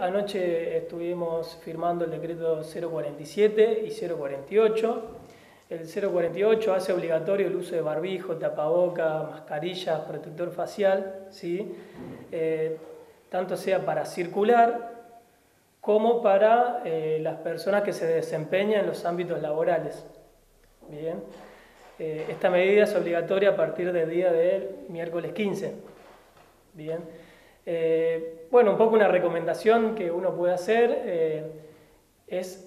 anoche estuvimos firmando el decreto 047 y 048. El 048 hace obligatorio el uso de barbijo, tapaboca, mascarilla, protector facial, ¿sí? Eh, tanto sea para circular como para eh, las personas que se desempeñan en los ámbitos laborales. Bien. Eh, esta medida es obligatoria a partir del día del miércoles 15. Bien. Eh, bueno, un poco una recomendación que uno puede hacer es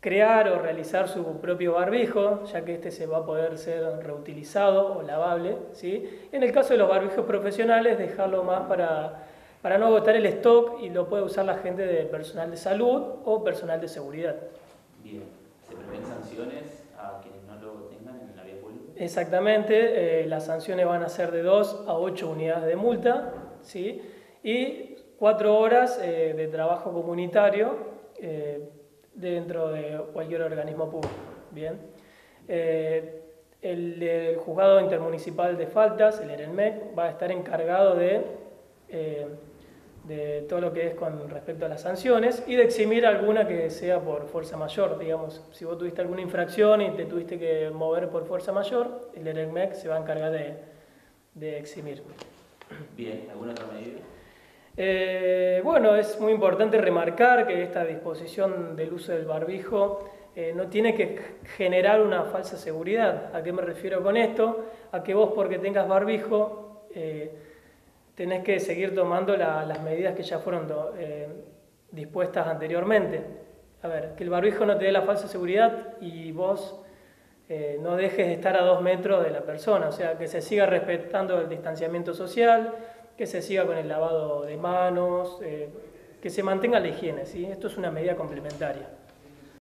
crear o realizar su propio barbijo, ya que este se va a poder ser reutilizado o lavable. ¿sí? En el caso de los barbijos profesionales, dejarlo más para para no agotar el stock y lo puede usar la gente de personal de salud o personal de seguridad. Bien, ¿se prevén sanciones a quienes no lo tengan en la vía pública? Exactamente, eh, las sanciones van a ser de 2 a 8 unidades de multa ¿sí? Y 4 horas eh, de trabajo comunitario eh, dentro de cualquier organismo público. Bien. el, el, juzgado intermunicipal de faltas, el ERENMEC, va a estar encargado de de todo lo que es con respecto a las sanciones y de eximir alguna que sea por fuerza mayor. Digamos, si vos tuviste alguna infracción y te tuviste que mover por fuerza mayor, el ERECMEC se va a encargar de, de eximir. Bien, ¿alguna otra medida? Eh, bueno, es muy importante remarcar que esta disposición del uso del barbijo eh, no tiene que generar una falsa seguridad. ¿A qué me refiero con esto? A que vos porque tengas barbijo eh, tenés que seguir tomando las medidas que ya fueron dispuestas anteriormente. A ver, que el barbijo no te dé la falsa seguridad y vos no dejes de estar a dos metros de la persona, o sea, que se siga respetando el distanciamiento social, que se siga con el lavado de manos, eh, que se mantenga la higiene, ¿sí? Esto es una medida complementaria.